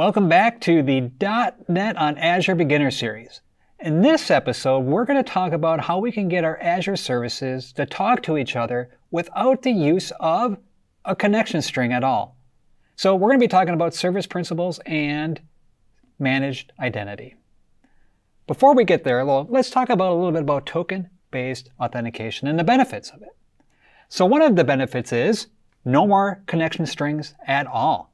Welcome back to the .NET on Azure Beginner Series. In this episode, we're going to talk about how we can get our Azure services to talk to each other without the use of a connection string at all. So we're going to be talking about service principals and managed identity. Before we get there, let's talk about a little bit about token-based authentication and the benefits of it. So one of the benefits is no more connection strings at all.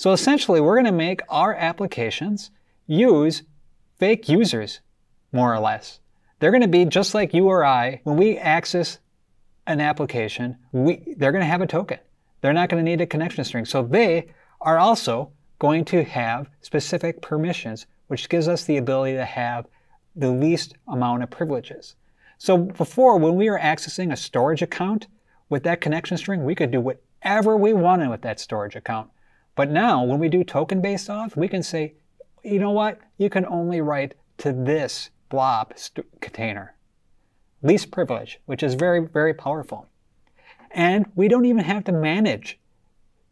So essentially, we're going to make our applications use fake users, more or less. They're going to be just like you or I. When we access an application, we, they're going to have a token. They're not going to need a connection string. So they are also going to have specific permissions, which gives us the ability to have the least amount of privileges. So before, when we were accessing a storage account with that connection string, we could do whatever we wanted with that storage account. But now, when we do token-based auth, we can say, you know what? You can only write to this blob container. Least privilege, which is very, very powerful. And we don't even have to manage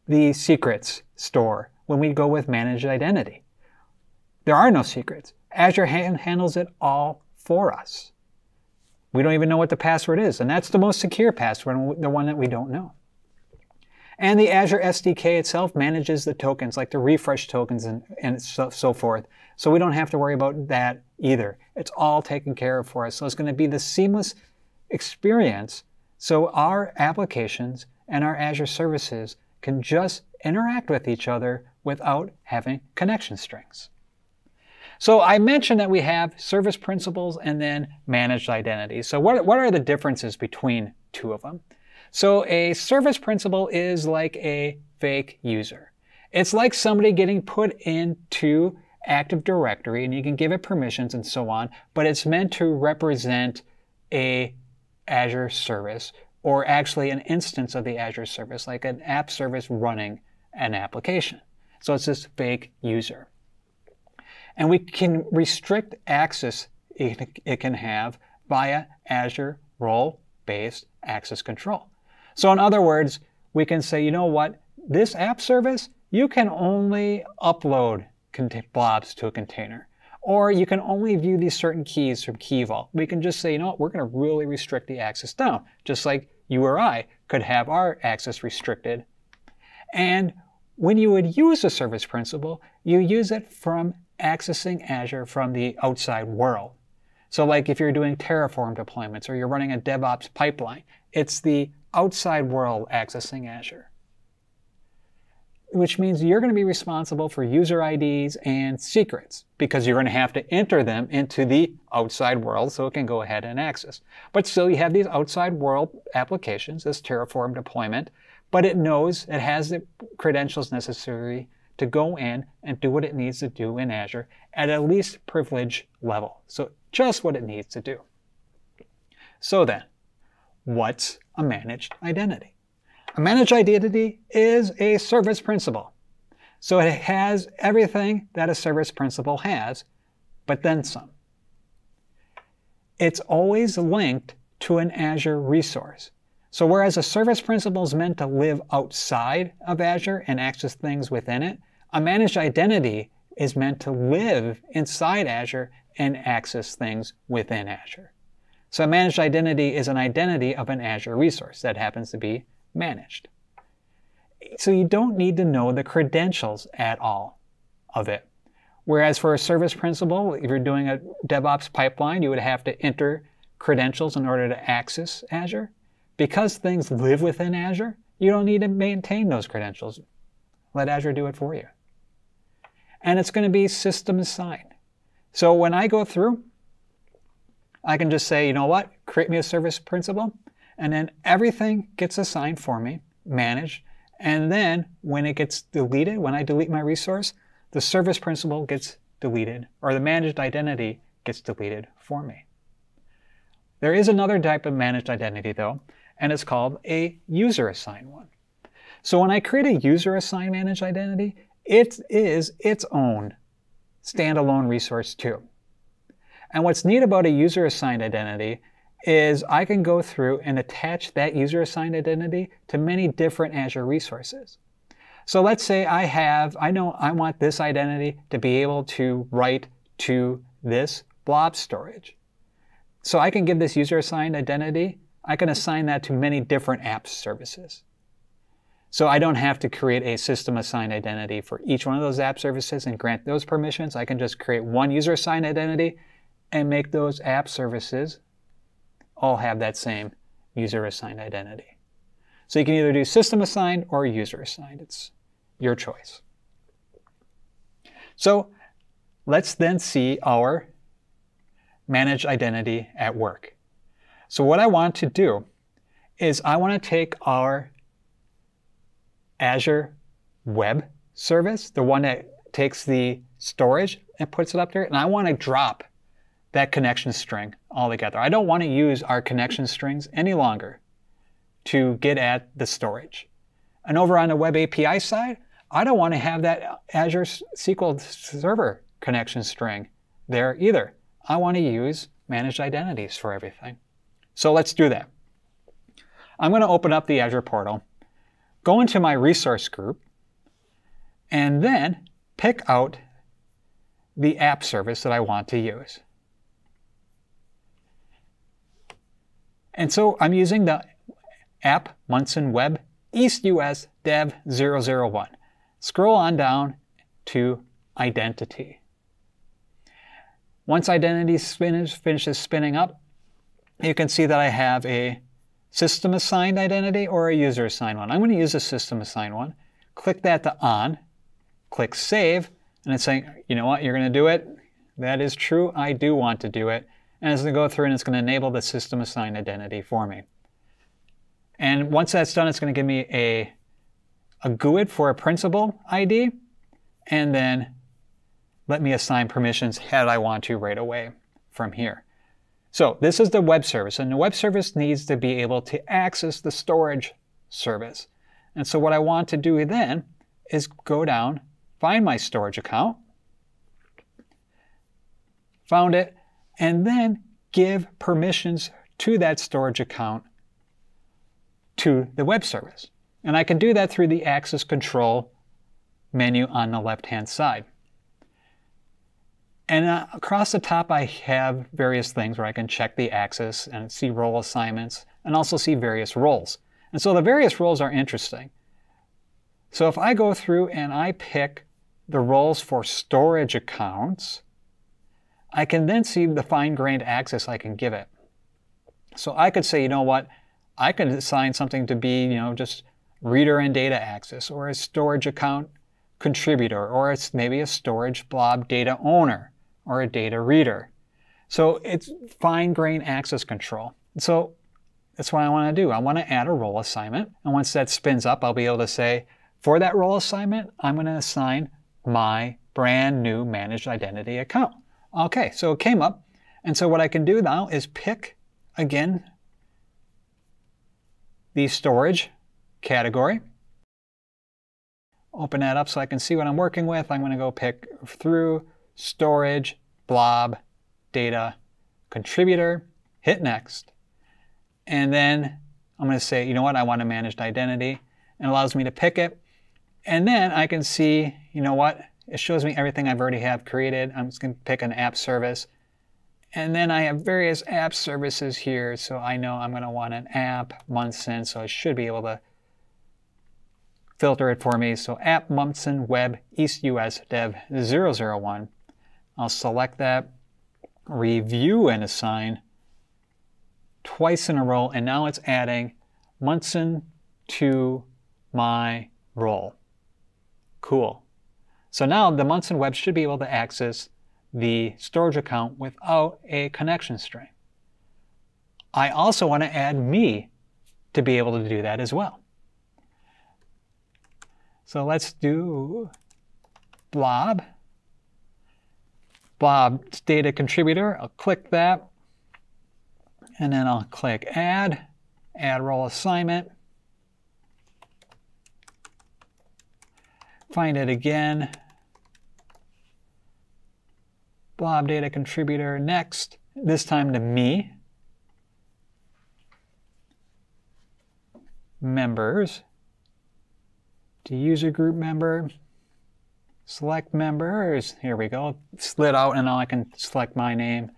the secrets store when we go with managed identity. There are no secrets. Azure handles it all for us. We don't even know what the password is, and that's the most secure password, the one that we don't know. And the Azure SDK itself manages the tokens, like the refresh tokens and, and so, so forth. So we don't have to worry about that either. It's all taken care of for us. So it's going to be the seamless experience so our applications and our Azure services can just interact with each other without having connection strings. So I mentioned that we have service principals and then managed identities. So what, what are the differences between two of them? So a service principal is like a fake user. It's like somebody getting put into Active Directory and you can give it permissions and so on, but it's meant to represent a Azure service or actually an instance of the Azure service, like an app service running an application. So it's this fake user. And we can restrict access it, can have via Azure role-based access control. So in other words, we can say, you know what, this app service, you can only upload blobs to a container. Or you can only view these certain keys from Key Vault. We can just say, you know what, we're going to really restrict the access down, just like you or I could have our access restricted. And when you would use a service principal, you use it from accessing Azure from the outside world. So like if you're doing Terraform deployments or you're running a DevOps pipeline, it's the outside world accessing Azure. Which means you're going to be responsible for user IDs and secrets because you're going to have to enter them into the outside world so it can go ahead and access. But still you have these outside world applications, this Terraform deployment, but it knows it has the credentials necessary to go in and do what it needs to do in Azure at a least privilege level. So just what it needs to do. So then, what's a managed identity? A managed identity is a service principal. So it has everything that a service principal has, but then some. It's always linked to an Azure resource. So whereas a service principal is meant to live outside of Azure and access things within it, a managed identity is meant to live inside Azure and access things within Azure. So a managed identity is an identity of an Azure resource that happens to be managed. So you don't need to know the credentials at all of it. Whereas for a service principal, if you're doing a DevOps pipeline, you would have to enter credentials in order to access Azure. Because things live within Azure, you don't need to maintain those credentials. Let Azure do it for you and it's going to be system assigned. So when I go through, I can just say, you know what, create me a service principal, and then everything gets assigned for me, managed, and then when it gets deleted, when I delete my resource, the service principal gets deleted, or the managed identity gets deleted for me. There is another type of managed identity though, and it's called a user assigned one. So when I create a user assigned managed identity, it is its own standalone resource too. And what's neat about a user assigned identity is I can go through and attach that user assigned identity to many different Azure resources. So let's say I have, I know I want this identity to be able to write to this blob storage. So I can give this user assigned identity, I can assign that to many different app services. So I don't have to create a system assigned identity for each one of those app services and grant those permissions. I can just create one user assigned identity and make those app services all have that same user assigned identity. So you can either do system assigned or user assigned. It's your choice. So let's then see our managed identity at work. So what I want to do is I want to take our Azure web service, the one that takes the storage and puts it up there, and I want to drop that connection string altogether. I don't want to use our connection strings any longer to get at the storage. And over on the web API side, I don't want to have that Azure SQL Server connection string there either. I want to use managed identities for everything. So let's do that. I'm going to open up the Azure portal go into my resource group, and then pick out the app service that I want to use. And so I'm using the app Munson Web East US Dev 001. Scroll on down to Identity. Once Identity finishes spinning up, you can see that I have a system assigned identity or a user assigned one. I'm going to use a system assigned one. Click that to on, click save, and it's saying, you know what, you're going to do it. That is true, I do want to do it. And it's going to go through and it's going to enable the system assigned identity for me. And once that's done, it's going to give me a, a GUID for a principal ID, and then let me assign permissions had I want to right away from here. So this is the web service, and the web service needs to be able to access the storage service. And so what I want to do then is go down, find my storage account, found it, and then give permissions to that storage account to the web service. And I can do that through the access control menu on the left-hand side. And uh, across the top, I have various things where I can check the access and see role assignments and also see various roles. And so the various roles are interesting. So if I go through and I pick the roles for storage accounts, I can then see the fine-grained access I can give it. So I could say, you know what, I could assign something to be, you know, just reader and data access, or a storage account contributor, or it's maybe a storage blob data owner or a data reader. So it's fine-grained access control. So that's what I want to do. I want to add a role assignment. And once that spins up, I'll be able to say, for that role assignment, I'm going to assign my brand new managed identity account. Okay, so it came up. And so what I can do now is pick, again, the storage category. Open that up so I can see what I'm working with. I'm going to go pick through storage, blob, data, contributor, hit next. And then I'm going to say, you know what, I want a managed identity. And allows me to pick it. And then I can see, you know what, it shows me everything I've already have created. I'm just going to pick an app service. And then I have various app services here, so I know I'm going to want an app Munson, so I should be able to filter it for me. So app Munson Web East US Dev 001. I'll select that, review and assign twice in a row, and now it's adding Munson to my role. Cool. So now the Munson web should be able to access the storage account without a connection string. I also want to add me to be able to do that as well. So let's do blob Bob's data contributor. I'll click that. And then I'll click Add, Add Role Assignment. Find it again. Blob data contributor next, this time to me. Members to user group member, select members. Here we go. Slid out and now I can select my name.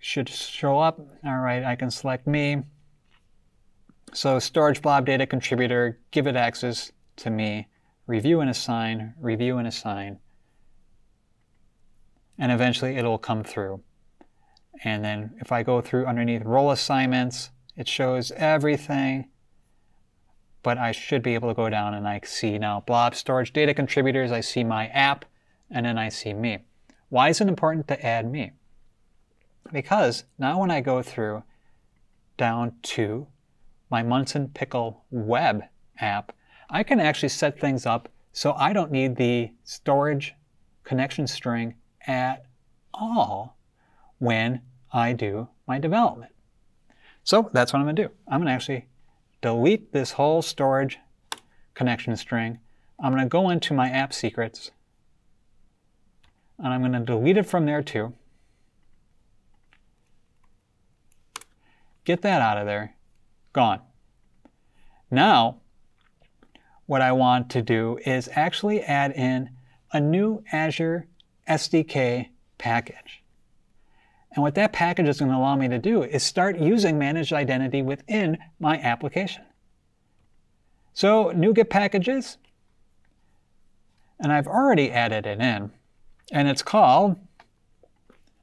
Should show up. All right, I can select me. So storage blob data contributor, give it access to me, review and assign, review and assign. And eventually it'll come through. And then if I go through underneath role assignments, it shows everything. But I should be able to go down and I see now blob storage data contributors, I see my app, and then I see me. Why is it important to add me? Because now when I go through down to my Munson Pickle web app, I can actually set things up so I don't need the storage connection string at all when I do my development. So that's what I'm going to do. I'm going to actually delete this whole storage connection string. I'm going to go into my app secrets and I'm going to delete it from there too. Get that out of there. Gone. Now, what I want to do is actually add in a new Azure SDK package. And what that package is going to allow me to do is start using managed identity within my application. So NuGet packages, and I've already added it in, and it's called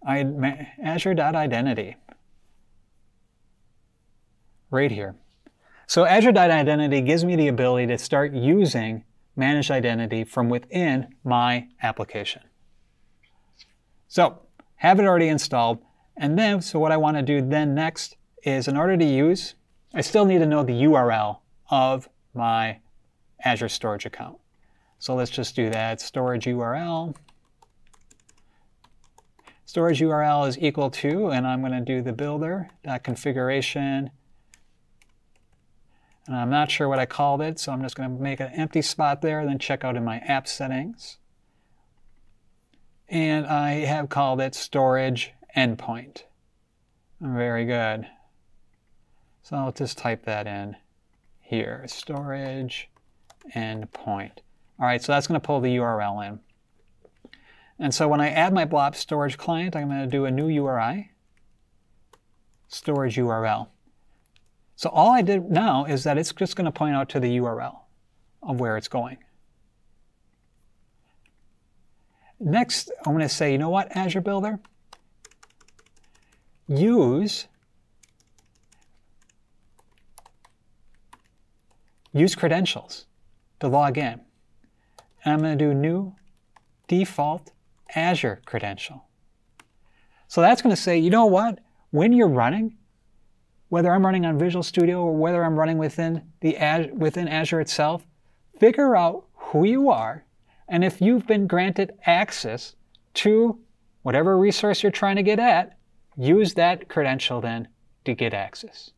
Azure.identity right here. So Azure Identity gives me the ability to start using managed identity from within my application. So have it already installed. And then, so what I want to do then next is in order to use, I still need to know the URL of my Azure storage account. So let's just do that. Storage URL. Storage URL is equal to, and I'm going to do the builder, configuration, and I'm not sure what I called it, so I'm just going to make an empty spot there, then check out in my app settings. And I have called it storage endpoint. Very good. So I'll just type that in here, storage endpoint. All right, so that's going to pull the URL in. And so when I add my blob storage client, I'm going to do a new URI, storage URL. So all I did now is that it's just going to point out to the URL of where it's going. Next, I'm going to say, you know what, Azure Builder? Use use credentials to log in. And I'm going to do new default Azure credential. So that's going to say, you know what? When you're running, whether I'm running on Visual Studio or whether I'm running within, the Azure, within Azure itself, figure out who you are and if you've been granted access to whatever resource you're trying to get at, use that credential then to get access.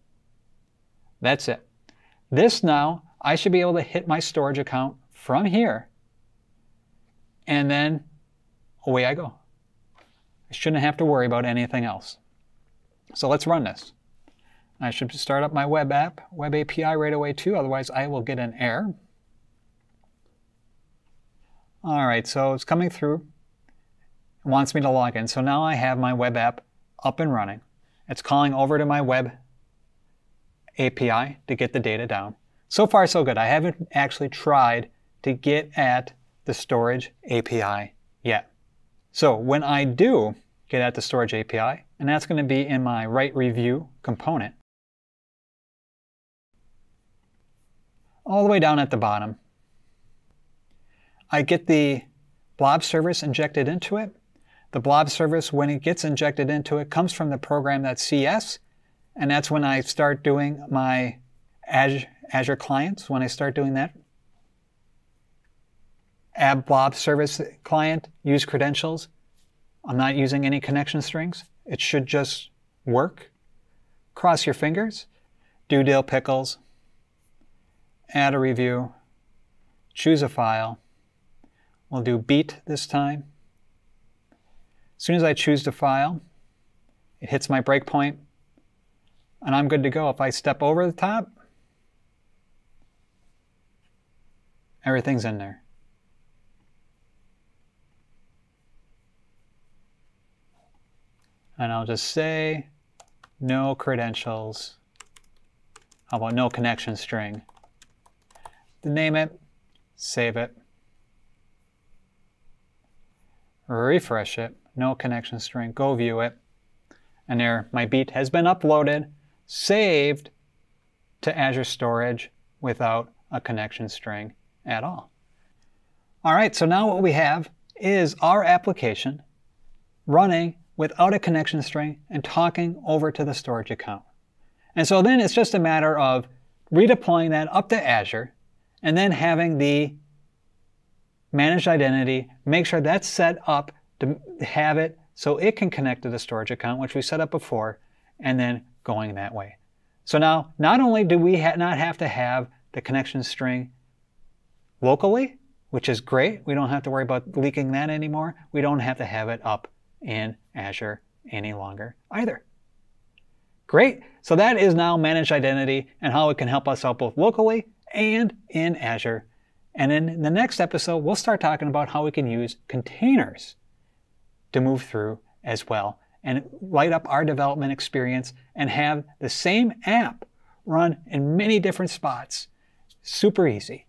That's it. This now, I should be able to hit my storage account from here and then away I go. I shouldn't have to worry about anything else. So let's run this. I should start up my web app, web API right away too, otherwise I will get an error. All right, so it's coming through. It wants me to log in. So now I have my web app up and running. It's calling over to my web API to get the data down. So far, so good. I haven't actually tried to get at the storage API yet. So when I do get at the storage API, and that's going to be in my write review component, all the way down at the bottom. I get the blob service injected into it. The blob service, when it gets injected into it, comes from the program that's CS, and that's when I start doing my Azure, clients, when I start doing that. Add blob service client, use credentials. I'm not using any connection strings. It should just work. Cross your fingers. Do dill pickles add a review, choose a file. We'll do beet this time. As soon as I choose the file, it hits my breakpoint, and I'm good to go. If I step over the top, Everything's in there. And I'll just say no credentials. How about no connection string? Name it, save it, refresh it, no connection string, go view it. And there, my beet has been uploaded, saved to Azure Storage without a connection string at all. All right, so now what we have is our application running without a connection string and talking over to the storage account. And so then it's just a matter of redeploying that up to Azure and then having the managed identity, make sure that's set up to have it so it can connect to the storage account, which we set up before, and then going that way. So now, not only do we ha not have to have the connection string locally, which is great. We don't have to worry about leaking that anymore. We don't have to have it up in Azure any longer either. Great. So that is now managed identity and how it can help us out both locally and in Azure. And in the next episode, we'll start talking about how we can use containers to move through as well and light up our development experience and have the same app run in many different spots. Super easy.